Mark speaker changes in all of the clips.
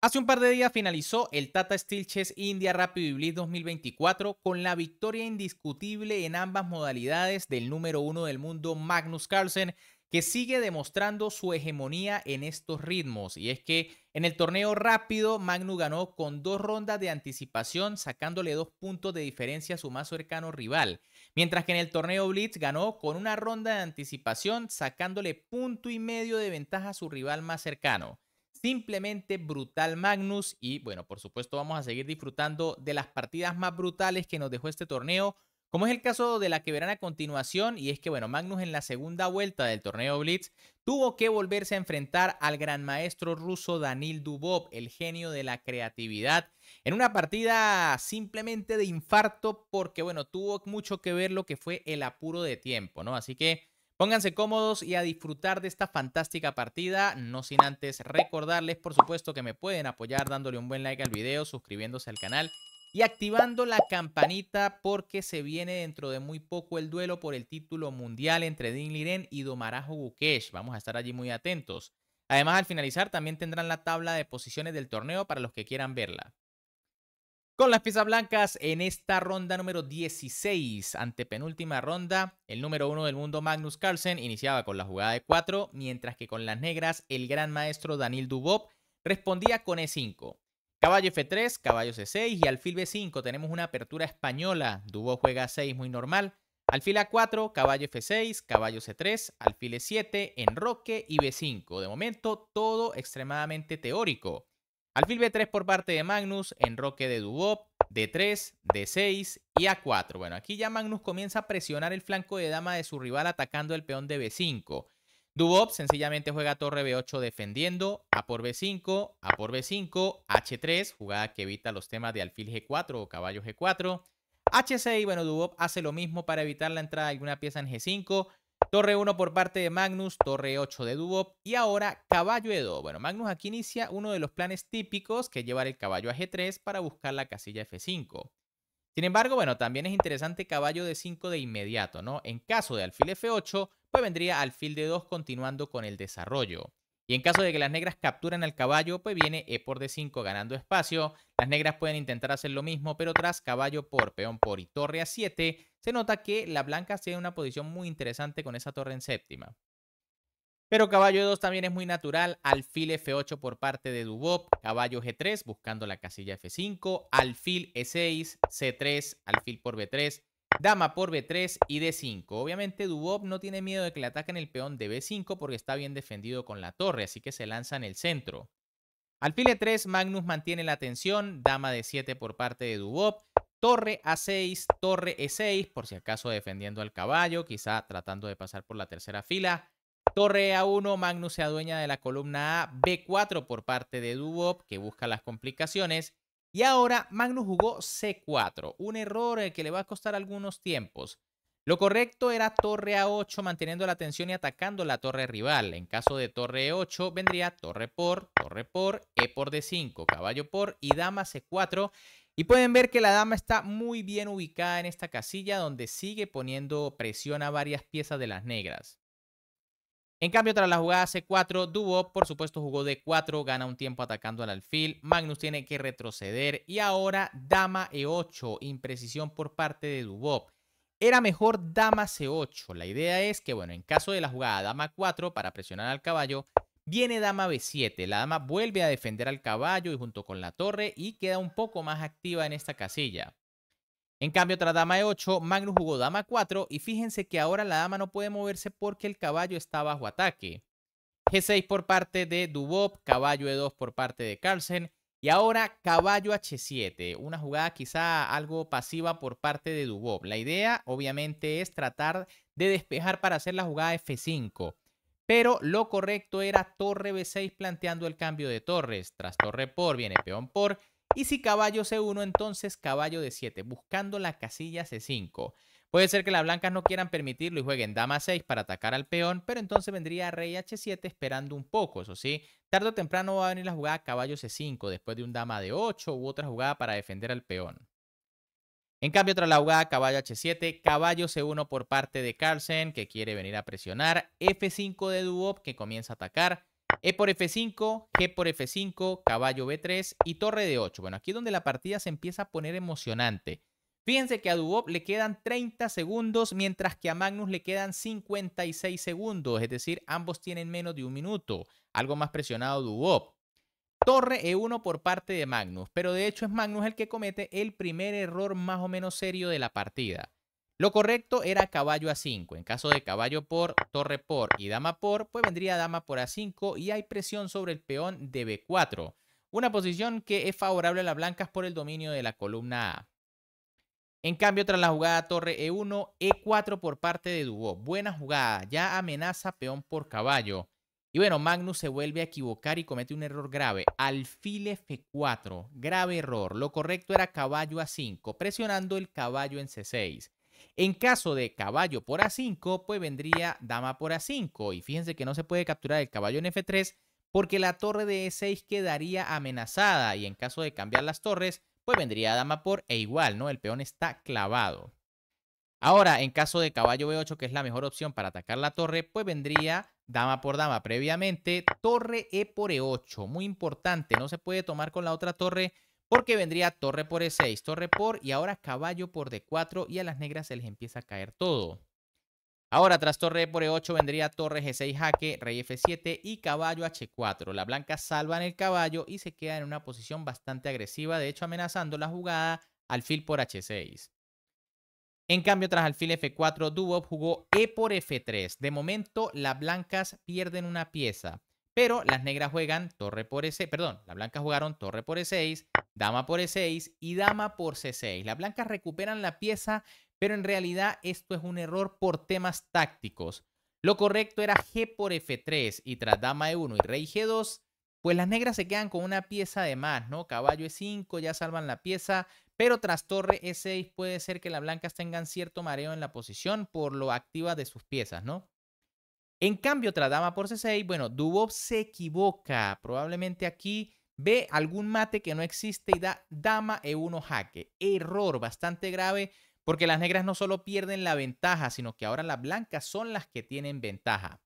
Speaker 1: Hace un par de días finalizó el Tata Steel Chess India Rapid Blitz 2024 con la victoria indiscutible en ambas modalidades del número uno del mundo Magnus Carlsen, que sigue demostrando su hegemonía en estos ritmos. Y es que en el torneo rápido, Magnus ganó con dos rondas de anticipación, sacándole dos puntos de diferencia a su más cercano rival. Mientras que en el torneo Blitz ganó con una ronda de anticipación, sacándole punto y medio de ventaja a su rival más cercano simplemente brutal Magnus y bueno, por supuesto vamos a seguir disfrutando de las partidas más brutales que nos dejó este torneo, como es el caso de la que verán a continuación y es que bueno, Magnus en la segunda vuelta del torneo Blitz tuvo que volverse a enfrentar al gran maestro ruso Danil Dubov, el genio de la creatividad, en una partida simplemente de infarto porque bueno, tuvo mucho que ver lo que fue el apuro de tiempo, ¿no? Así que Pónganse cómodos y a disfrutar de esta fantástica partida, no sin antes recordarles por supuesto que me pueden apoyar dándole un buen like al video, suscribiéndose al canal y activando la campanita porque se viene dentro de muy poco el duelo por el título mundial entre Din Liren y Domarajo Gukesh. Vamos a estar allí muy atentos. Además, al finalizar también tendrán la tabla de posiciones del torneo para los que quieran verla. Con las piezas blancas en esta ronda número 16, ante penúltima ronda, el número uno del mundo Magnus Carlsen iniciaba con la jugada de 4, mientras que con las negras el gran maestro Daniel Dubov respondía con E5. Caballo F3, caballo C6 y alfil B5 tenemos una apertura española. Dubov juega 6 muy normal. Alfil A4, caballo F6, caballo C3, alfil E7, enroque y B5. De momento todo extremadamente teórico. Alfil B3 por parte de Magnus, enroque de Dubop, D3, D6 y A4. Bueno, aquí ya Magnus comienza a presionar el flanco de dama de su rival atacando el peón de B5. Dubop sencillamente juega torre B8 defendiendo, A por B5, A por B5, H3, jugada que evita los temas de alfil G4 o caballo G4. H6, bueno, Dubop hace lo mismo para evitar la entrada de alguna pieza en G5. Torre 1 por parte de Magnus, torre 8 de Dubop y ahora caballo E2. Bueno, Magnus aquí inicia uno de los planes típicos que es llevar el caballo a G3 para buscar la casilla F5. Sin embargo, bueno, también es interesante caballo de 5 de inmediato, ¿no? En caso de alfil F8, pues vendría alfil de 2 continuando con el desarrollo. Y en caso de que las negras capturen al caballo, pues viene E por D5 ganando espacio. Las negras pueden intentar hacer lo mismo, pero tras caballo por, peón por y torre a 7, se nota que la blanca tiene una posición muy interesante con esa torre en séptima. Pero caballo 2 también es muy natural, alfil F8 por parte de Dubop, caballo G3 buscando la casilla F5, alfil E6, C3, alfil por B3, dama por B3 y D5. Obviamente Dubop no tiene miedo de que le ataquen el peón de B5 porque está bien defendido con la torre, así que se lanza en el centro. Alfil E3, Magnus mantiene la atención, dama de 7 por parte de Dubop, Torre A6, torre E6, por si acaso defendiendo al caballo, quizá tratando de pasar por la tercera fila. Torre A1, Magnus se adueña de la columna A, B4 por parte de Dubop, que busca las complicaciones. Y ahora Magnus jugó C4, un error que le va a costar algunos tiempos. Lo correcto era torre A8 manteniendo la atención y atacando la torre rival. En caso de torre E8 vendría torre por, torre por, E por D5, caballo por y dama C4 y pueden ver que la dama está muy bien ubicada en esta casilla donde sigue poniendo presión a varias piezas de las negras. En cambio, tras la jugada C4, Duo, por supuesto, jugó D4, gana un tiempo atacando al alfil. Magnus tiene que retroceder. Y ahora, Dama E8, imprecisión por parte de Dubop. Era mejor Dama C8. La idea es que, bueno, en caso de la jugada Dama 4 para presionar al caballo, Viene dama b7, la dama vuelve a defender al caballo y junto con la torre y queda un poco más activa en esta casilla. En cambio, tras dama e8, Magnus jugó dama 4 y fíjense que ahora la dama no puede moverse porque el caballo está bajo ataque. G6 por parte de Dubop, caballo e2 por parte de Carlsen y ahora caballo h7, una jugada quizá algo pasiva por parte de Dubop. La idea obviamente es tratar de despejar para hacer la jugada f5. Pero lo correcto era torre B6 planteando el cambio de torres. Tras torre por viene peón por. Y si caballo C1, entonces caballo de 7, buscando la casilla C5. Puede ser que las blancas no quieran permitirlo y jueguen dama 6 para atacar al peón, pero entonces vendría rey H7 esperando un poco, eso sí. Tarde o temprano va a venir la jugada caballo C5 después de un dama de 8 u otra jugada para defender al peón. En cambio, tras la jugada caballo H7, caballo C1 por parte de Carlsen, que quiere venir a presionar, F5 de Duop, que comienza a atacar, E por F5, G por F5, caballo B3 y torre de 8. Bueno, aquí es donde la partida se empieza a poner emocionante. Fíjense que a Dubov le quedan 30 segundos, mientras que a Magnus le quedan 56 segundos. Es decir, ambos tienen menos de un minuto. Algo más presionado Dubov. Torre E1 por parte de Magnus, pero de hecho es Magnus el que comete el primer error más o menos serio de la partida. Lo correcto era caballo A5. En caso de caballo por, torre por y dama por, pues vendría dama por A5 y hay presión sobre el peón de B4. Una posición que es favorable a las blancas por el dominio de la columna A. En cambio, tras la jugada torre E1, E4 por parte de Dubó. Buena jugada, ya amenaza peón por caballo. Y bueno, Magnus se vuelve a equivocar y comete un error grave. Alfil F4, grave error. Lo correcto era caballo A5, presionando el caballo en C6. En caso de caballo por A5, pues vendría dama por A5. Y fíjense que no se puede capturar el caballo en F3 porque la torre de E6 quedaría amenazada. Y en caso de cambiar las torres, pues vendría dama por E igual, ¿no? El peón está clavado. Ahora, en caso de caballo B8, que es la mejor opción para atacar la torre, pues vendría dama por dama previamente, torre E por E8. Muy importante, no se puede tomar con la otra torre porque vendría torre por E6, torre por y ahora caballo por D4 y a las negras se les empieza a caer todo. Ahora tras torre E por E8 vendría torre G6 jaque, rey F7 y caballo H4. La blanca salva en el caballo y se queda en una posición bastante agresiva, de hecho amenazando la jugada alfil por H6. En cambio, tras alfil F4, Dubov jugó E por F3. De momento, las blancas pierden una pieza. Pero las negras juegan torre por E6, perdón, las blancas jugaron torre por E6, dama por E6 y dama por C6. Las blancas recuperan la pieza, pero en realidad esto es un error por temas tácticos. Lo correcto era G por F3 y tras dama E1 y rey G2, pues las negras se quedan con una pieza de más, ¿no? Caballo E5, ya salvan la pieza, pero tras torre E6 puede ser que las blancas tengan cierto mareo en la posición por lo activa de sus piezas, ¿no? En cambio, tras dama por C6, bueno, Dubov se equivoca. Probablemente aquí ve algún mate que no existe y da dama E1 jaque. Error bastante grave porque las negras no solo pierden la ventaja, sino que ahora las blancas son las que tienen ventaja.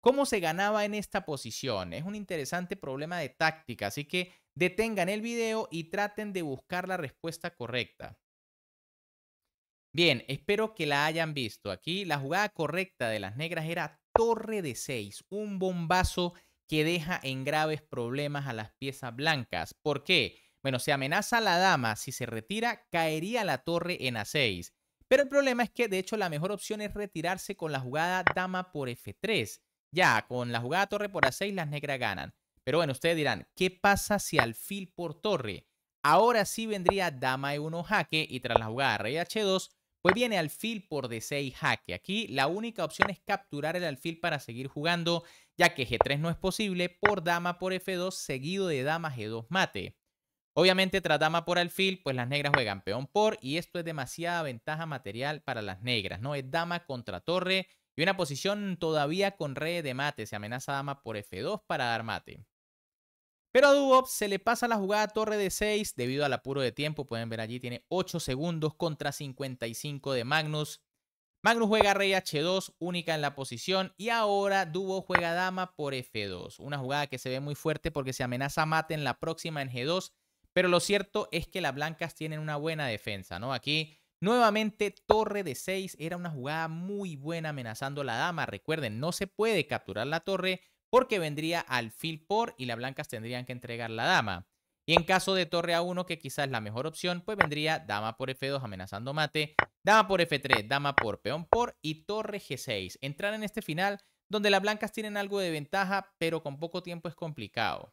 Speaker 1: ¿Cómo se ganaba en esta posición? Es un interesante problema de táctica, así que detengan el video y traten de buscar la respuesta correcta. Bien, espero que la hayan visto. Aquí la jugada correcta de las negras era torre de 6, un bombazo que deja en graves problemas a las piezas blancas. ¿Por qué? Bueno, se amenaza a la dama, si se retira, caería la torre en A6. Pero el problema es que de hecho la mejor opción es retirarse con la jugada dama por F3. Ya, con la jugada torre por A6 las negras ganan. Pero bueno, ustedes dirán, ¿qué pasa si alfil por torre? Ahora sí vendría dama E1 jaque y tras la jugada rey H2 pues viene alfil por D6 jaque. Aquí la única opción es capturar el alfil para seguir jugando, ya que G3 no es posible por dama por F2 seguido de dama G2 mate. Obviamente tras dama por alfil, pues las negras juegan peón por y esto es demasiada ventaja material para las negras, ¿no? Es dama contra torre y una posición todavía con rey de mate. Se amenaza dama por F2 para dar mate. Pero a Dubov se le pasa la jugada torre de 6 debido al apuro de tiempo. Pueden ver allí, tiene 8 segundos contra 55 de Magnus. Magnus juega rey h2, única en la posición. Y ahora Dubo juega dama por f2. Una jugada que se ve muy fuerte porque se amenaza mate en la próxima en g2. Pero lo cierto es que las blancas tienen una buena defensa, ¿no? Aquí nuevamente torre de 6 era una jugada muy buena amenazando la dama. Recuerden, no se puede capturar la torre porque vendría alfil por y las blancas tendrían que entregar la dama. Y en caso de torre A1, que quizás es la mejor opción, pues vendría dama por F2 amenazando mate, dama por F3, dama por peón por y torre G6. Entrar en este final donde las blancas tienen algo de ventaja, pero con poco tiempo es complicado.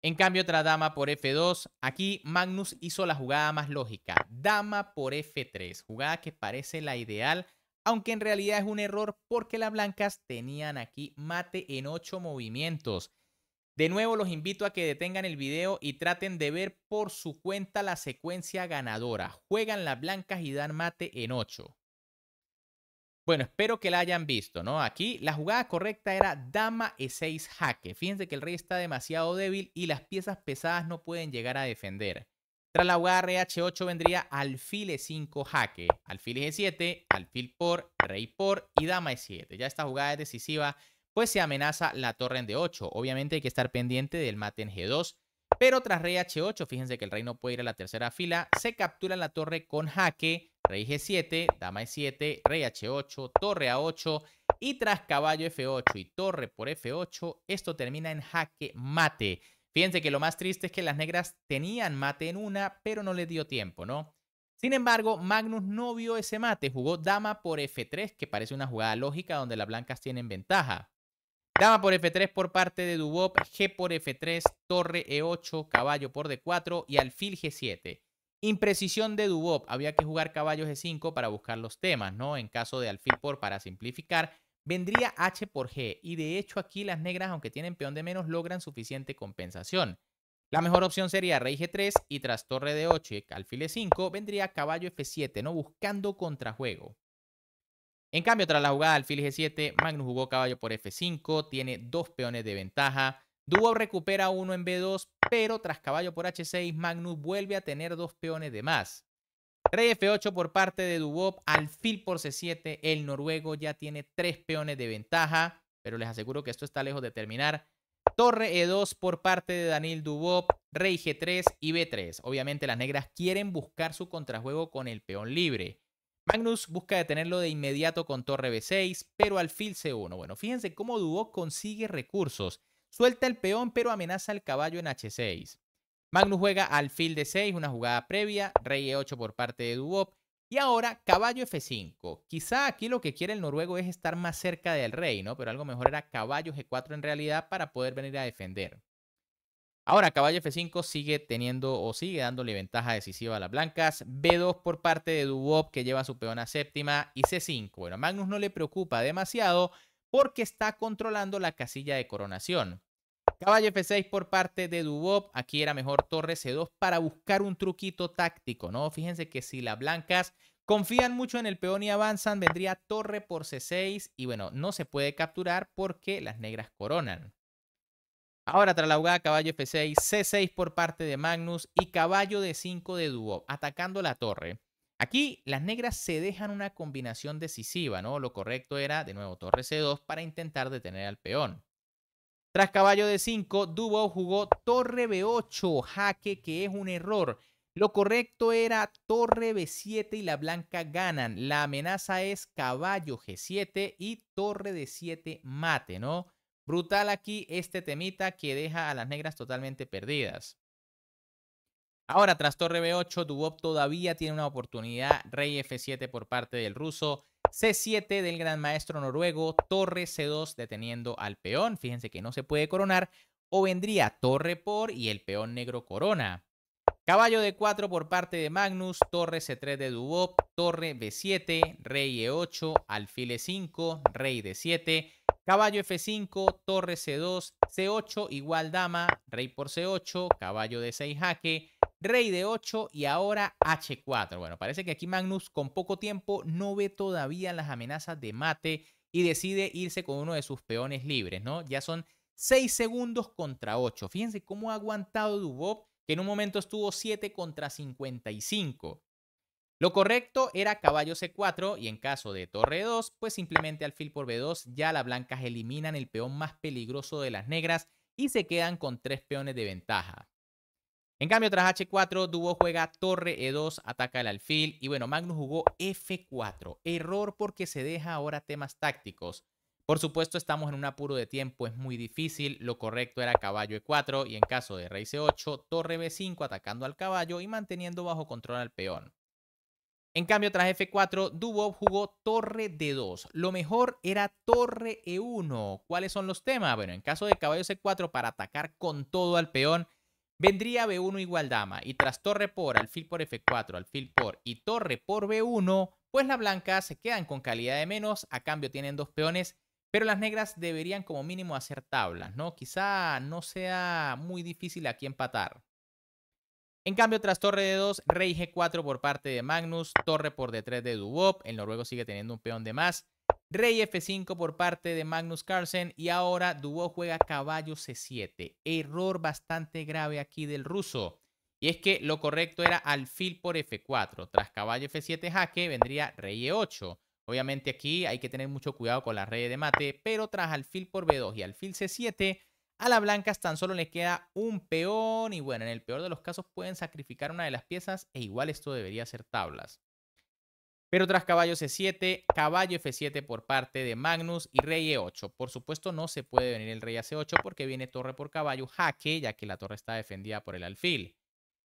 Speaker 1: En cambio, otra dama por F2, aquí Magnus hizo la jugada más lógica, dama por F3, jugada que parece la ideal aunque en realidad es un error porque las blancas tenían aquí mate en 8 movimientos. De nuevo los invito a que detengan el video y traten de ver por su cuenta la secuencia ganadora. Juegan las blancas y dan mate en 8. Bueno, espero que la hayan visto, ¿no? Aquí la jugada correcta era dama e6 jaque. Fíjense que el rey está demasiado débil y las piezas pesadas no pueden llegar a defender. Tras la jugada rey h8 vendría alfil e5 jaque, alfil e7, alfil por, rey por y dama e7. Ya esta jugada es decisiva pues se amenaza la torre en D8. Obviamente hay que estar pendiente del mate en G2. Pero tras rey H8, fíjense que el rey no puede ir a la tercera fila, se captura la torre con jaque, rey G7, dama E7, rey H8, torre A8 y tras caballo F8 y torre por F8, esto termina en jaque mate. Fíjense que lo más triste es que las negras tenían mate en una, pero no les dio tiempo, ¿no? Sin embargo, Magnus no vio ese mate, jugó dama por F3, que parece una jugada lógica donde las blancas tienen ventaja. Dama por F3 por parte de Dubop, G por F3, torre E8, caballo por D4 y alfil G7. Imprecisión de Dubop, había que jugar caballo G5 para buscar los temas, ¿no? En caso de alfil por para simplificar, vendría H por G y de hecho aquí las negras, aunque tienen peón de menos, logran suficiente compensación. La mejor opción sería rey G3 y tras torre de 8 y alfil E5 vendría caballo F7, ¿no? Buscando contrajuego. En cambio, tras la jugada alfil G7, Magnus jugó caballo por F5, tiene dos peones de ventaja. Duo recupera uno en B2, pero tras caballo por H6, Magnus vuelve a tener dos peones de más. Rey F8 por parte de Dubop, alfil por C7, el noruego ya tiene tres peones de ventaja, pero les aseguro que esto está lejos de terminar. Torre E2 por parte de Daniel Dubop, rey G3 y B3. Obviamente las negras quieren buscar su contrajuego con el peón libre. Magnus busca detenerlo de inmediato con torre B6, pero alfil C1. Bueno, fíjense cómo Dubop consigue recursos. Suelta el peón, pero amenaza el caballo en H6. Magnus juega alfil D6, una jugada previa, rey E8 por parte de Dubop. Y ahora caballo F5. Quizá aquí lo que quiere el noruego es estar más cerca del rey, ¿no? Pero algo mejor era caballo G4 en realidad para poder venir a defender. Ahora caballo F5 sigue teniendo o sigue dándole ventaja decisiva a las blancas. B2 por parte de Dubop que lleva su peón a séptima y C5. Bueno, Magnus no le preocupa demasiado porque está controlando la casilla de coronación. Caballo F6 por parte de Dubop. Aquí era mejor torre C2 para buscar un truquito táctico, ¿no? Fíjense que si las blancas confían mucho en el peón y avanzan, vendría torre por C6 y bueno, no se puede capturar porque las negras coronan. Ahora tras la jugada caballo F6, C6 por parte de Magnus y caballo D5 de Dubop, atacando la torre. Aquí las negras se dejan una combinación decisiva, ¿no? Lo correcto era, de nuevo, torre C2 para intentar detener al peón. Tras caballo de 5, Dubo jugó torre B8, jaque que es un error. Lo correcto era torre B7 y la blanca ganan. La amenaza es caballo G7 y torre D7 mate, ¿no? Brutal aquí este temita que deja a las negras totalmente perdidas. Ahora, tras torre B8, Dubop todavía tiene una oportunidad. Rey F7 por parte del ruso. C7 del gran maestro noruego, torre C2 deteniendo al peón, fíjense que no se puede coronar, o vendría torre por y el peón negro corona. Caballo de 4 por parte de Magnus, torre C3 de Dubop, torre B7, rey E8, alfil E5, rey D7, caballo F5, torre C2, C8 igual dama, rey por C8, caballo de 6 jaque, rey de 8 y ahora h4. Bueno, parece que aquí Magnus con poco tiempo no ve todavía las amenazas de mate y decide irse con uno de sus peones libres, ¿no? Ya son 6 segundos contra 8. Fíjense cómo ha aguantado Dubop, que en un momento estuvo 7 contra 55. Lo correcto era caballo C4 y en caso de torre 2, pues simplemente alfil por B2 ya las blancas eliminan el peón más peligroso de las negras y se quedan con tres peones de ventaja. En cambio, tras H4, Dubo juega torre E2, ataca el alfil y bueno, Magnus jugó F4. Error porque se deja ahora temas tácticos. Por supuesto, estamos en un apuro de tiempo, es muy difícil. Lo correcto era caballo E4 y en caso de rey C8, torre B5 atacando al caballo y manteniendo bajo control al peón. En cambio, tras F4, Dubo jugó torre D2. Lo mejor era torre E1. ¿Cuáles son los temas? Bueno, en caso de caballo C4 para atacar con todo al peón, Vendría B1 igual dama y tras torre por, alfil por F4, alfil por y torre por B1, pues las blancas se quedan con calidad de menos, a cambio tienen dos peones, pero las negras deberían como mínimo hacer tablas, ¿no? Quizá no sea muy difícil aquí empatar. En cambio, tras torre de 2, rey G4 por parte de Magnus, torre por D3 de Dubop, el noruego sigue teniendo un peón de más, Rey F5 por parte de Magnus Carlsen y ahora Duo juega caballo C7. Error bastante grave aquí del ruso. Y es que lo correcto era alfil por F4. Tras caballo F7 jaque vendría rey E8. Obviamente aquí hay que tener mucho cuidado con la red de mate, pero tras alfil por B2 y alfil C7, a las blancas tan solo le queda un peón y bueno, en el peor de los casos pueden sacrificar una de las piezas e igual esto debería ser tablas. Pero tras caballo C7, caballo F7 por parte de Magnus y rey E8. Por supuesto no se puede venir el rey a C8 porque viene torre por caballo, jaque, ya que la torre está defendida por el alfil.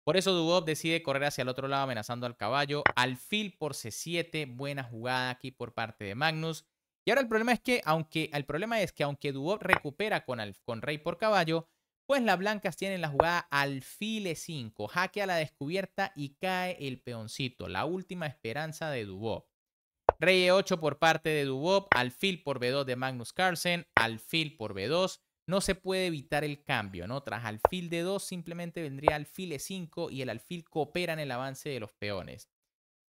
Speaker 1: Por eso Dubov decide correr hacia el otro lado amenazando al caballo. Alfil por C7, buena jugada aquí por parte de Magnus. Y ahora el problema es que, aunque el problema es que aunque Dubov recupera con, con rey por caballo, pues las blancas tienen la jugada alfil e5, jaque a la descubierta y cae el peoncito, la última esperanza de Dubov. Rey e8 por parte de Dubov, alfil por b2 de Magnus Carlsen, alfil por b2. No se puede evitar el cambio, ¿no? Tras alfil de 2 simplemente vendría alfil e5 y el alfil coopera en el avance de los peones.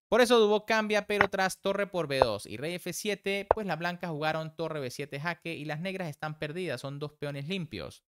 Speaker 1: Por eso Dubov cambia, pero tras torre por b2 y rey f7, pues las blancas jugaron torre b7 jaque y las negras están perdidas, son dos peones limpios.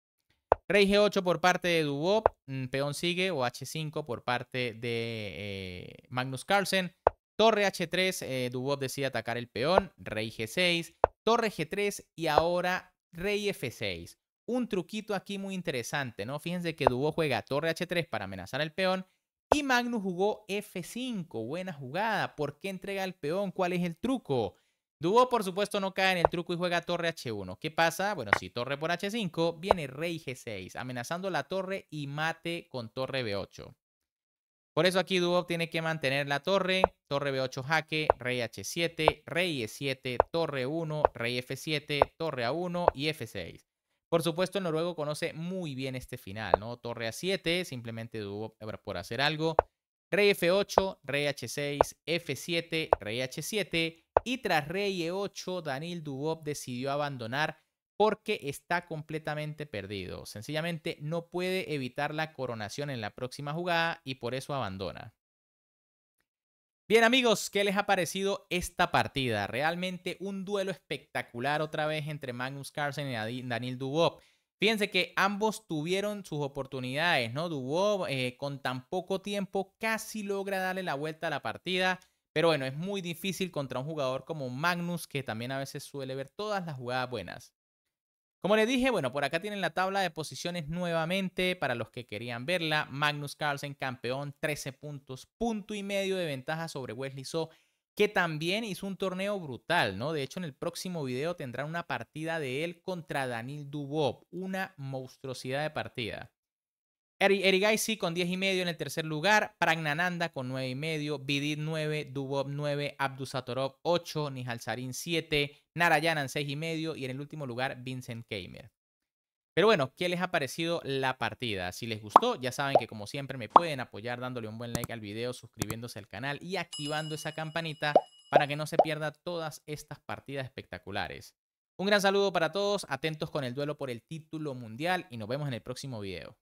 Speaker 1: Rey G8 por parte de Dubov, mm, peón sigue o H5 por parte de eh, Magnus Carlsen. Torre H3, eh, Dubov decide atacar el peón. Rey G6, torre G3 y ahora rey F6. Un truquito aquí muy interesante, ¿no? Fíjense que Dubov juega torre H3 para amenazar al peón y Magnus jugó F5. Buena jugada. ¿Por qué entrega el peón? ¿Cuál es el truco? Dubó, por supuesto, no cae en el truco y juega torre H1. ¿Qué pasa? Bueno, si torre por H5, viene rey G6, amenazando la torre y mate con torre B8. Por eso aquí Duo tiene que mantener la torre, torre B8 jaque, rey H7, rey E7, torre 1, rey F7, torre A1 y F6. Por supuesto, el noruego conoce muy bien este final, ¿no? Torre A7, simplemente Duo por hacer algo. Rey F8, rey H6, F7, rey H7, y tras rey e8, Daniel Dubov decidió abandonar porque está completamente perdido. Sencillamente no puede evitar la coronación en la próxima jugada y por eso abandona. Bien amigos, ¿qué les ha parecido esta partida? Realmente un duelo espectacular otra vez entre Magnus Carlsen y Daniel Dubov. Fíjense que ambos tuvieron sus oportunidades, ¿no? Dubov eh, con tan poco tiempo casi logra darle la vuelta a la partida. Pero bueno, es muy difícil contra un jugador como Magnus, que también a veces suele ver todas las jugadas buenas. Como les dije, bueno, por acá tienen la tabla de posiciones nuevamente para los que querían verla. Magnus Carlsen, campeón, 13 puntos, punto y medio de ventaja sobre Wesley So, que también hizo un torneo brutal, ¿no? De hecho, en el próximo video tendrán una partida de él contra Daniel Dubov, una monstruosidad de partida. Erigaisi con 10 y medio en el tercer lugar, Pragnananda con 9 y medio, Vidit 9, Dubov 9, Abdusatorov 8, Nihalsarin 7, Narayanan 6 y medio y en el último lugar Vincent Keimer. Pero bueno, ¿qué les ha parecido la partida? Si les gustó, ya saben que como siempre me pueden apoyar dándole un buen like al video, suscribiéndose al canal y activando esa campanita para que no se pierda todas estas partidas espectaculares. Un gran saludo para todos, atentos con el duelo por el título mundial y nos vemos en el próximo video.